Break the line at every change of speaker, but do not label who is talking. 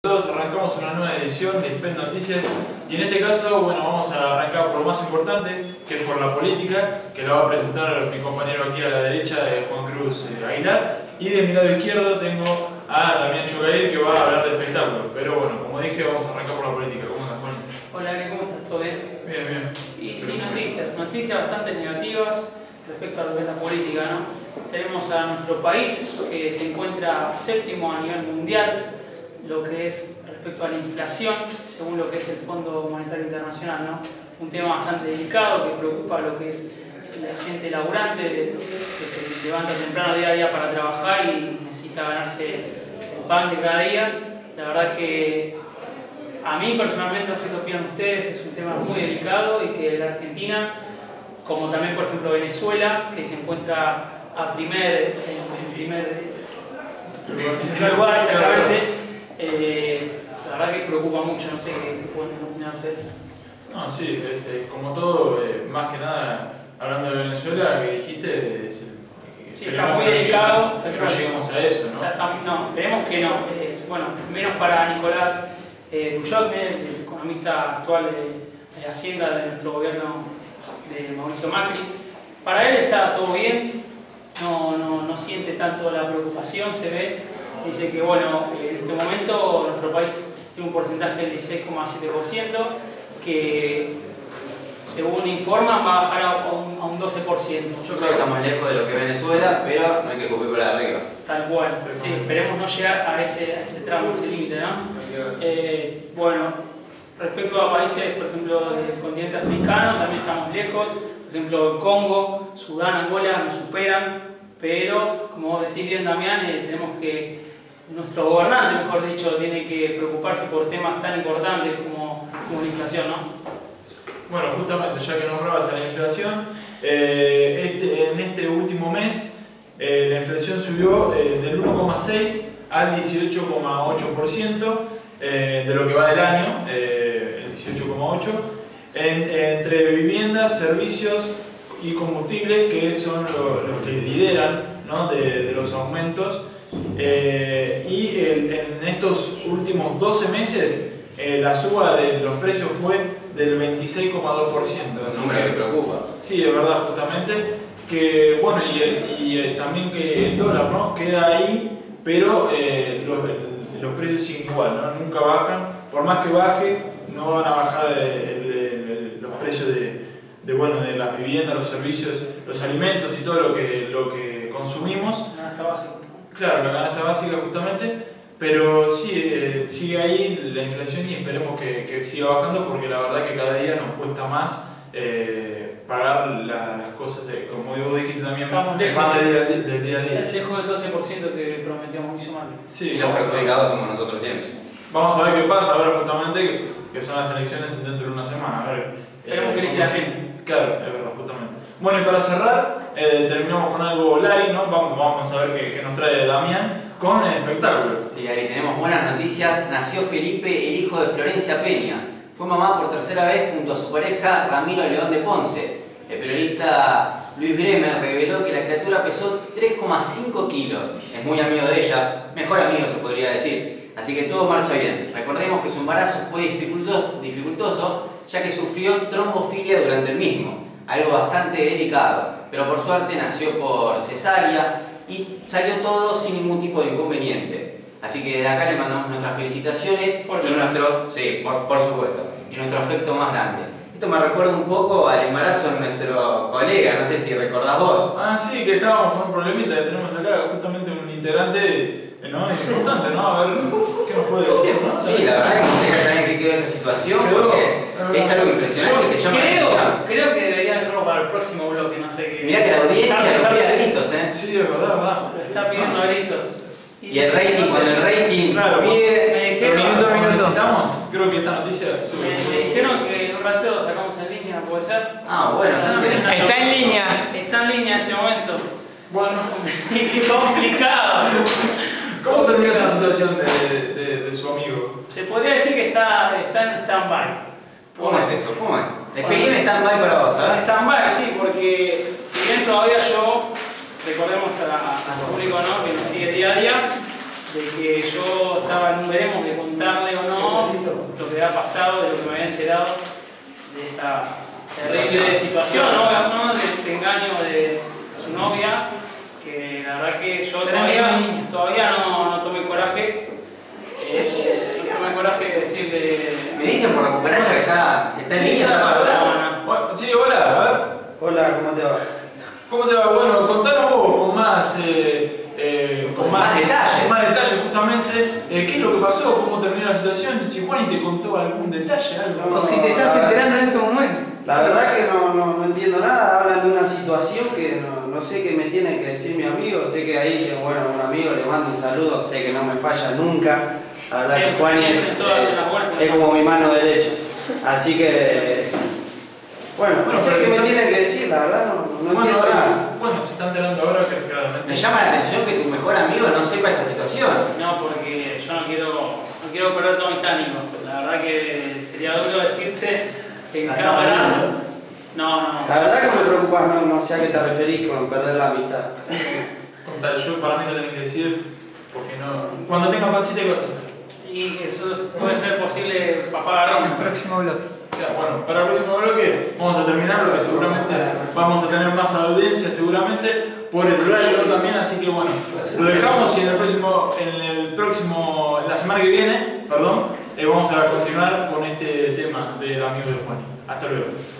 Todos arrancamos una nueva edición de Spend Noticias y en este caso, bueno, vamos a arrancar por lo más importante, que es por la política, que lo va a presentar mi compañero aquí a la derecha, de Juan Cruz eh, Aguilar, y de mi lado izquierdo tengo a Damián Chugair, que va a hablar de espectáculo. Pero bueno, como dije, vamos a arrancar por la política. ¿Cómo andas, Juan?
Hola, Ari, ¿cómo estás? ¿Todo bien?
Bien, bien.
Y sí, noticias, noticias bastante negativas respecto a lo que es la política, ¿no? Tenemos a nuestro país que se encuentra séptimo a nivel mundial, lo que es respecto a la inflación, según lo que es el Fondo Monetario Internacional, ¿no? Un tema bastante delicado que preocupa a lo que es la gente laburante, que se levanta temprano día a día para trabajar y necesita ganarse el pan de cada día. La verdad que a mí personalmente, no sé qué opinan ustedes, es un tema muy delicado y que la Argentina, como también por ejemplo Venezuela, que se encuentra a primer, en primer lugar exactamente, eh, la verdad que preocupa mucho, no sé qué, qué pueden opinar ustedes.
No, sí, este, como todo, eh, más que nada, hablando de Venezuela, que dijiste, es el-
Sí, está muy
que no
delicado.
lleguemos- que no lleguemos a eso, ¿no?
Está- está- no, esperemos que no. Es, bueno, menos para Nicolás eh, el economista actual de, de Hacienda de nuestro gobierno de Mauricio Macri. Para él está todo bien, no, no, no siente tanto la preocupación, se ve. Dice que bueno, eh, en este momento nuestro país tiene un porcentaje del 16,7%, que según informan va a bajar a un, a un 12%.
Yo creo que estamos lejos de lo que es Venezuela, pero no hay que cubrir por arriba.
Tal cual, sí, esperemos no llegar a ese, a ese tramo, a ese límite, ¿no? Eh, bueno, respecto a países, por ejemplo, del continente africano, también estamos lejos. Por ejemplo, el Congo, Sudán, Angola nos superan, pero, como vos decís bien, Damián, eh, tenemos que, nuestro gobernante, mejor dicho, tiene que preocuparse por temas tan importantes como, la inflación, ¿no?
Bueno, justamente, ya que nombrabas a la inflación, eh, este- en este último mes eh, la inflación subió eh, del 1,6 al 18,8% eh, de lo que va del año, el 18,8%, en- entre viviendas, servicios y combustibles, que son lo- los que lideran ¿no? de los aumentos. Eh, y el- en estos últimos 12 meses eh, la suba de los precios fue del 26,2%.
Un
así
número que preocupa.
Sí, es verdad, justamente. Que, bueno, y, el- y, también que el dólar, ¿no? Queda ahí, pero eh, los, los precios siguen igual, ¿no? Nunca bajan. Por más que baje, no van a bajar el- el- el- los precios de, de, bueno, de las viviendas, los servicios, los alimentos y todo lo que, lo que consumimos.
La canasta básica.
Claro, la canasta básica justamente, pero sí, eh, sigue ahí la inflación y esperemos que, que siga bajando porque la verdad que cada día nos cuesta más eh, pagar la- las cosas, eh, como vos dijiste también,
Estamos
el
lejos,
pan
sí.
del día, del día a día.
Lejos del 12% que prometió Mauricio Macri.
Sí,
Y los
vamos a ver.
perjudicados somos nosotros siempre.
Vamos a ver qué pasa ahora justamente, que- que son las elecciones dentro de una semana. A ver,
Esperemos que elige la gente.
Claro, es verdad, justamente. Bueno, y para cerrar, eh, terminamos con algo light, ¿no? Vamos, vamos a ver qué, nos trae Damián con el espectáculo.
Sí, Ari, tenemos buenas noticias. Nació Felipe, el hijo de Florencia Peña. Fue mamá por tercera vez junto a su pareja Ramiro León de Ponce. El periodista Luis Bremer reveló que la criatura pesó 3,5 kilos. Es muy amigo de ella, mejor amigo se podría decir. Así que todo marcha bien. Recordemos que su embarazo fue dificultoso, dificultoso ya que sufrió trombofilia durante el mismo, algo bastante delicado. Pero por suerte nació por cesárea y salió todo sin ningún tipo de inconveniente. Así que de acá le mandamos nuestras felicitaciones
Fuerte
y nuestro, sí, por, por supuesto, y nuestro afecto más grande. Esto me recuerda un poco al embarazo de nuestro colega, no sé si recordás vos.
Ah, sí, que estábamos con un problemita que tenemos acá, justamente un integrante eh, ¿no? importante, ¿no? A ver, ¿qué nos puede decir? no?
Sí, la verdad que me gustaría saber en qué quedó esa situación
Quedó,
porque es algo impresionante que llama la
Creo,
atención.
creo que debería dejarlo para el próximo bloque, no sé qué.
Mirá que la audiencia
Está-
lo pide a
está-
gritos, ¿eh?
Sí, es verdad, verdad.
Lo está pidiendo a gritos.
Y el rating, con el rating
Claro,
pide...
Me dijeron,
Minuto necesitamos, creo que esta noticia sube.
me dijeron que en un rato lo sacamos en línea, ¿puede ser?
Ah, bueno,
Ah,
interesante.
Está en línea.
Está en línea en este momento.
Bueno,
¡Qué complicado!
¿cómo termina esa situación de, de, de su amigo?
Se podría decir que está, está en stand-by.
¿Cómo es eso? ¿Cómo es? Está mal para vos, ¿sabes?
stand-by, sí, porque si bien todavía yo, recordemos al público ¿no? que nos sigue día a día, de que yo estaba en un veremos de contarle o no lo que había pasado, de lo que me había enterado de esta terrible situación, ¿no? ¿no? de este engaño de su novia, que la verdad que yo todavía, todavía no, no tomé coraje. Eh, no tomé coraje de decirle.
Me dicen por recuperar ya que está, está en línea ya para
Sí, hola, a ver.
Hola, ¿cómo te va?
¿Cómo te va? Bueno, contanos vos con más, eh, eh,
Con más detalle.
con más detalle justamente, eh, qué es lo que pasó, cómo terminó la situación, si Juan te contó algún detalle, algo.
No,
si te estás
la-
enterando en este momento.
La verdad que no, no, no entiendo nada, hablan de una situación que no, no sé qué me tiene que decir mi amigo, sé que ahí, bueno, un amigo le mando un saludo, sé que no me falla nunca, la verdad que Juan es, como mi mano derecha, así que, bueno, no
Bueno,
sé
pero
qué me
entonces-
tiene que decir, la verdad no, no
bueno,
entiendo nada.
bueno, se está enterando ahora que claramente.
Me llama la atención que tu mejor amigo no sepa esta situación.
No, porque yo no quiero, no quiero perder tu amistad, Nico. La verdad que sería duro decirte en
La
cámara. No, no,
La verdad que me preocupas, no, no sé a qué te referís con perder la amistad.
Contar, yo para mí no tenés que decir, porque no. Cuando tenga pancita, ¿qué vas a hacer?
Y eso puede ser posible, papá
En el próximo bloque.
Ya, bueno, para el próximo bloque vamos a terminar lo que seguramente vamos a tener más audiencia seguramente por el horario también, así que bueno, lo dejamos y en el próximo, en el próximo, la semana que viene, perdón, eh, vamos a continuar con este tema del amigo de Juan. Hasta luego.